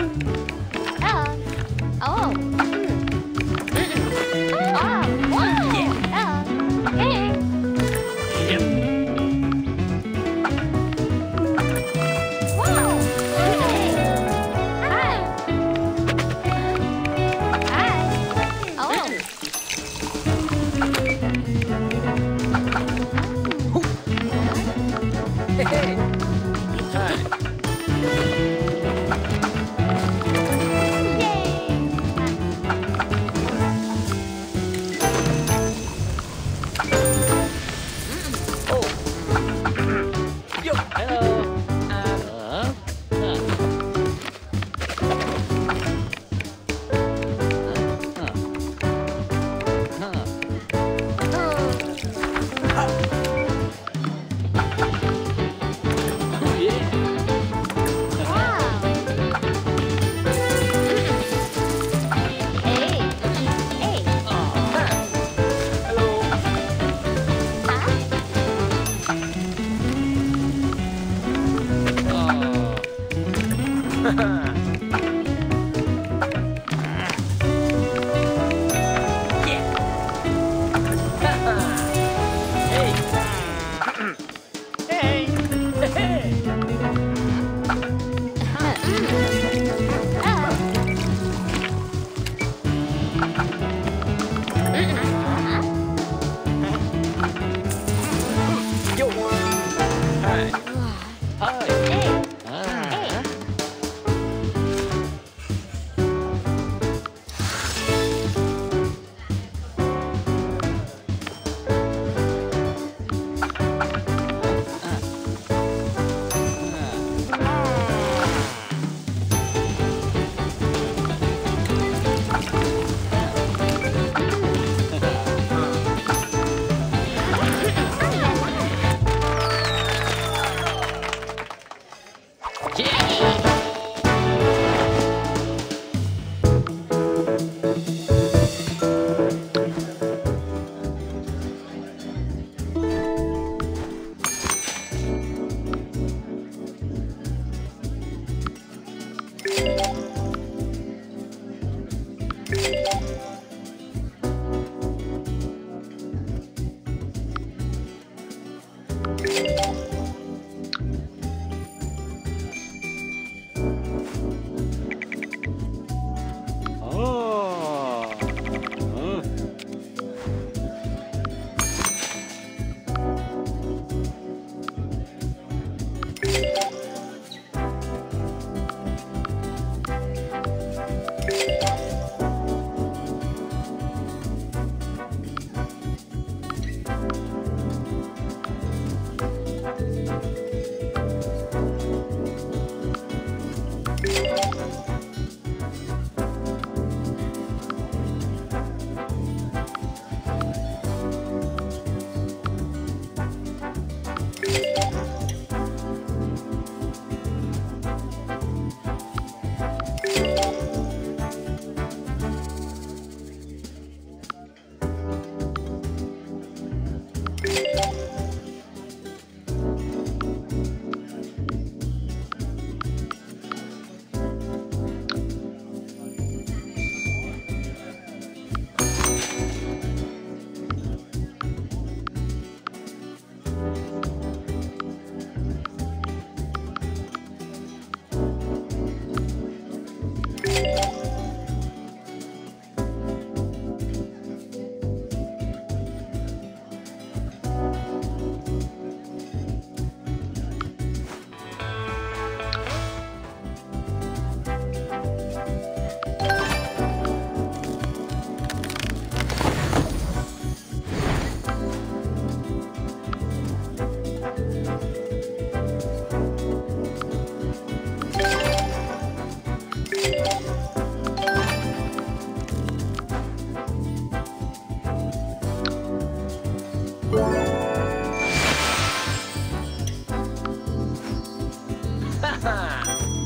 Hey. Ha!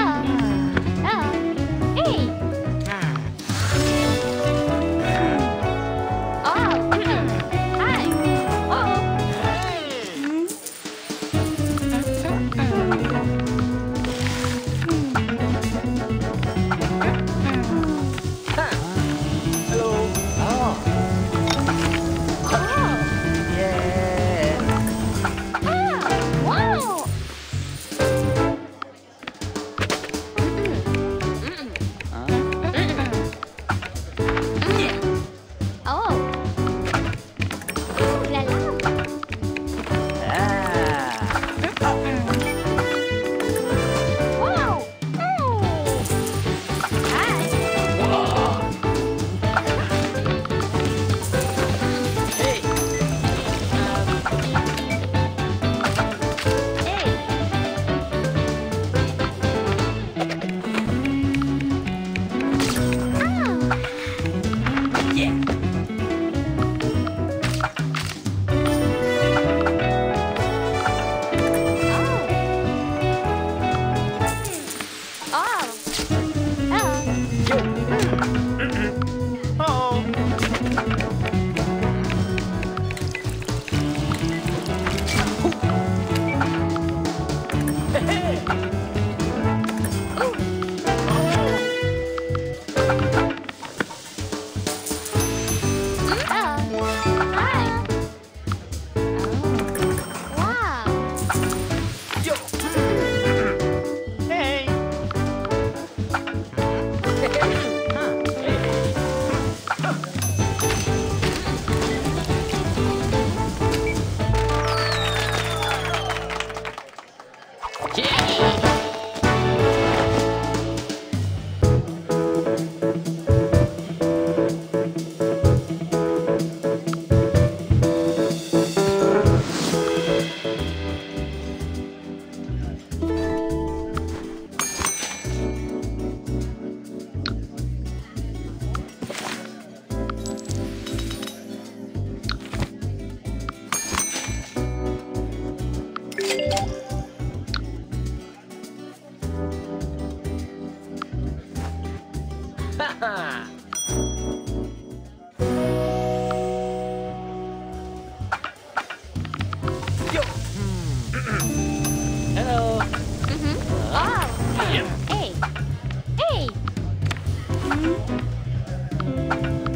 啊 Thank you.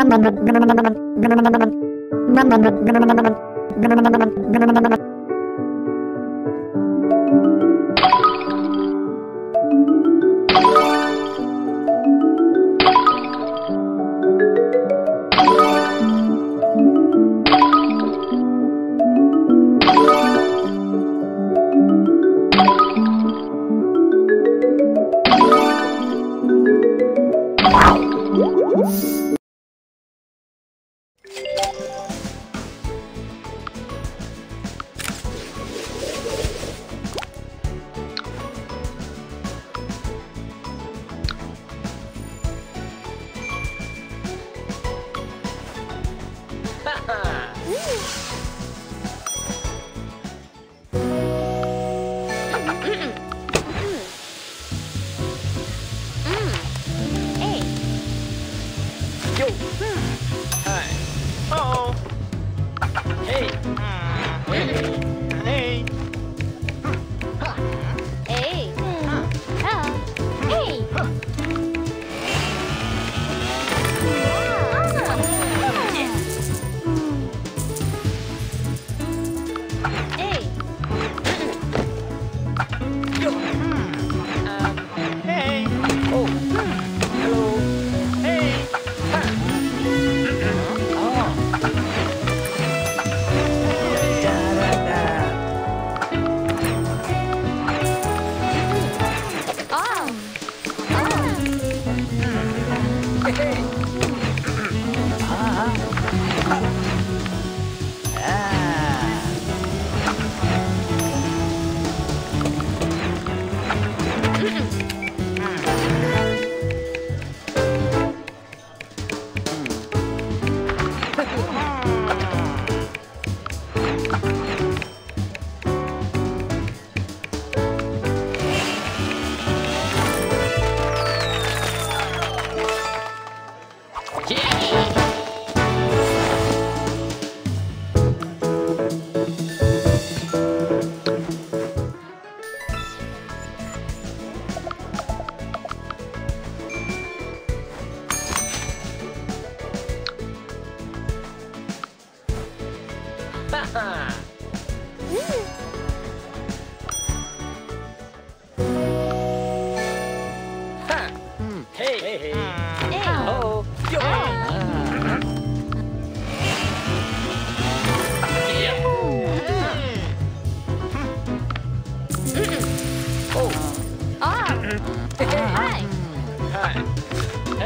Thank you.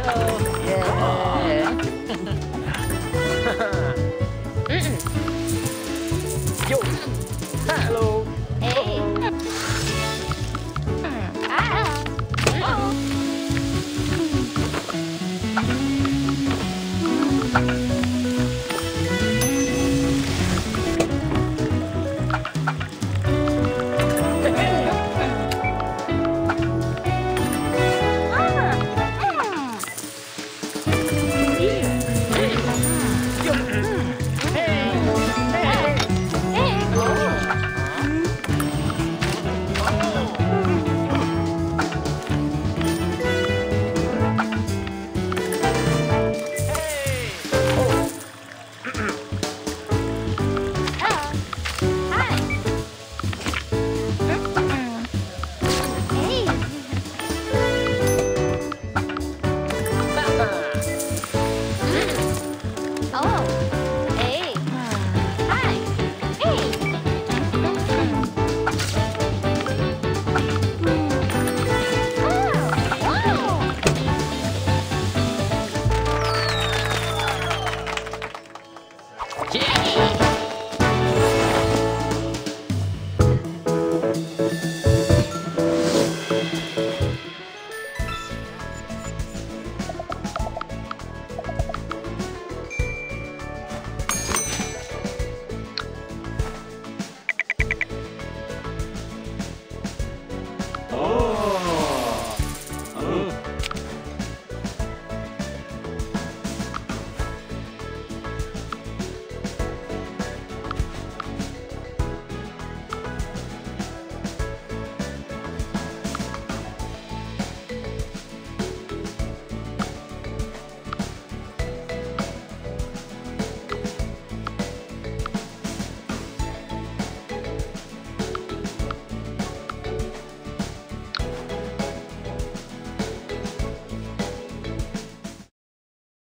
Hello. Hey. Ah.